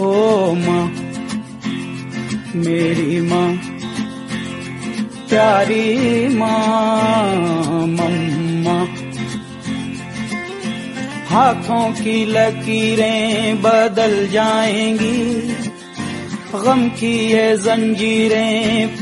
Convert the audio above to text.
ओ माँ, मेरी माँ, प्यारी माँ, मम्मा। हाथों की लकीरें बदल जाएँगी, गम की ये जंजीरें